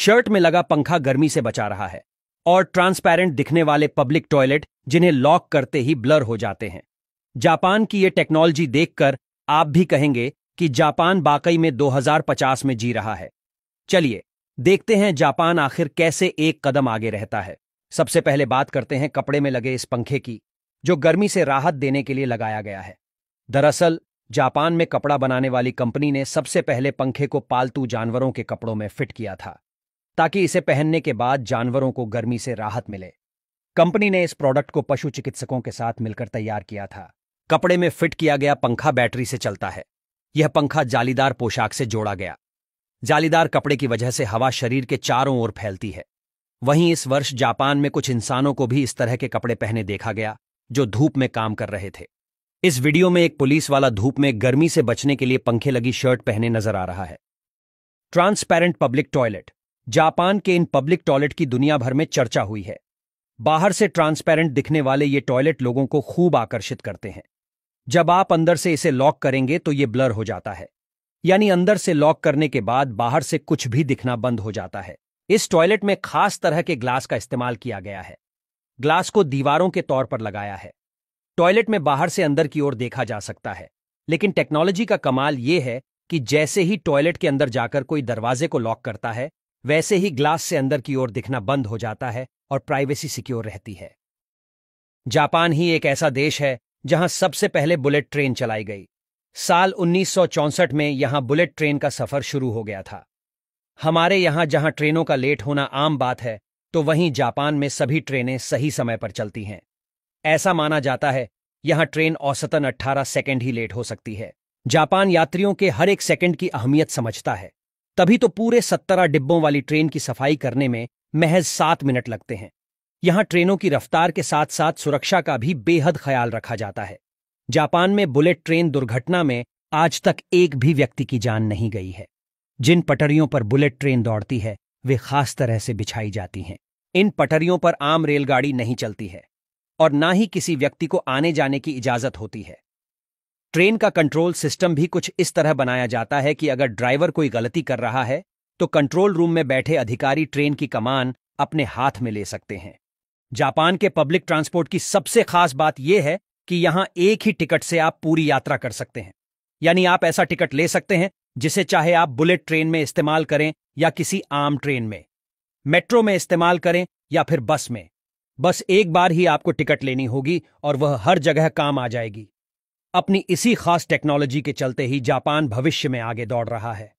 Shirt में लगा पंखा गर्मी से बचा रहा है और ट्रांसपेरेंट दिखने वाले पब्लिक टॉयलेट जिन्हें लॉक करते ही ब्लर हो जाते हैं। जापान की ये टेक्नोलॉजी देखकर आप भी कहेंगे कि जापान वाकई में 2050 में जी रहा है। चलिए, देखते हैं जापान आखिर कैसे एक कदम आगे रहता है। सबसे पहले बात करते हैं कपड़े में लगे इस पंखे की, जो गर्मी से राहत देने के लिए लगाया गया है। दरअसल, जापान में कपड़ा बनाने वाली कंपनी ने सबसे पहले पंखे को पालतू जानवरों के कपड़ों में फिट किया था। ताकि इसे पहनने के बाद जानवरों को गर्मी से राहत मिले। कंपनी ने इस प्रोडक्ट को पशु चिकित्सकों के साथ मिलकर तैयार किया था। कपड़े में फिट किया गया पंखा बैटरी से चलता है। यह पंखा जालीदार पोशाक से जोड़ा गया। जालीदार कपड़े की वजह से हवा शरीर के चारों ओर फैलती है। वहीं इस वर्ष जापान में कुछ इंसानों को भी इस तरह के कपड़े पहने देखा गया, जो धूप में काम कर रहे थे। इस वीडियो में एक पुलिस वाला धूप में गर्मी से बचने के लिए पंखे लगी शर्ट पहने नज़र आ रहा है। ट्रांसपेरेंट पब्लिक टॉयलेट जापान के इन पब्लिक टॉयलेट की दुनिया भर में चर्चा हुई है। बाहर से ट्रांसपेरेंट दिखने वाले ये टॉयलेट लोगों को खूब आकर्षित करते हैं। जब आप अंदर से इसे लॉक करेंगे तो ये ब्लर हो जाता है। यानी अंदर से लॉक करने के बाद बाहर से कुछ भी दिखना बंद हो जाता है। इस टॉयलेट में खास तरह के ग्लास का इस्तेमाल किया गया है। ग्लास को दीवारों के तौर पर लगाया है। टॉयलेट में बाहर से अंदर की ओर देखा जा सकता है। लेकिन टेक्नोलॉजी का कमाल यह है कि जैसे ही टॉयलेट के अंदर जाकर कोई दरवाजे को लॉक करता है वैसे ही ग्लास से अंदर की ओर दिखना बंद हो जाता है और प्राइवेसी सिक्योर रहती है। जापान ही एक ऐसा देश है जहाँ सबसे पहले बुलेट ट्रेन चलाई गई। साल 1964 में यहाँ बुलेट ट्रेन का सफ़र शुरू हो गया था। हमारे यहाँ जहाँ ट्रेनों का लेट होना आम बात है तो वहीं जापान में सभी ट्रेनें सही समय पर चलती हैं। ऐसा माना जाता है, यहाँ ट्रेन औसतन 18 सेकंड ही लेट हो सकती है। जापान यात्रियों के हर एक सेकंड की अहमियत समझता है। तभी तो पूरे सत्तरा डिब्बों वाली ट्रेन की सफ़ाई करने में महज सात मिनट लगते हैं। यहाँ ट्रेनों की रफ्तार के साथ साथ सुरक्षा का भी बेहद ख्याल रखा जाता है। जापान में बुलेट ट्रेन दुर्घटना में आज तक एक भी व्यक्ति की जान नहीं गई है। जिन पटरियों पर बुलेट ट्रेन दौड़ती है, वे खास तरह से बिछाई जाती हैं। इन पटरियों पर आम रेलगाड़ी नहीं चलती है और ना ही किसी व्यक्ति को आने जाने की इजाज़त होती है। ट्रेन का कंट्रोल सिस्टम भी कुछ इस तरह बनाया जाता है कि अगर ड्राइवर कोई गलती कर रहा है तो कंट्रोल रूम में बैठे अधिकारी ट्रेन की कमान अपने हाथ में ले सकते हैं। जापान के पब्लिक ट्रांसपोर्ट की सबसे खास बात यह है कि यहाँ एक ही टिकट से आप पूरी यात्रा कर सकते हैं। यानी आप ऐसा टिकट ले सकते हैं, जिसे चाहे आप बुलेट ट्रेन में इस्तेमाल करें या किसी आम ट्रेन में। मेट्रो में इस्तेमाल करें या फिर बस में। बस एक बार ही आपको टिकट लेनी होगी और वह हर जगह काम आ जाएगी। अपनी इसी खास टेक्नोलॉजी के चलते ही जापान भविष्य में आगे दौड़ रहा है।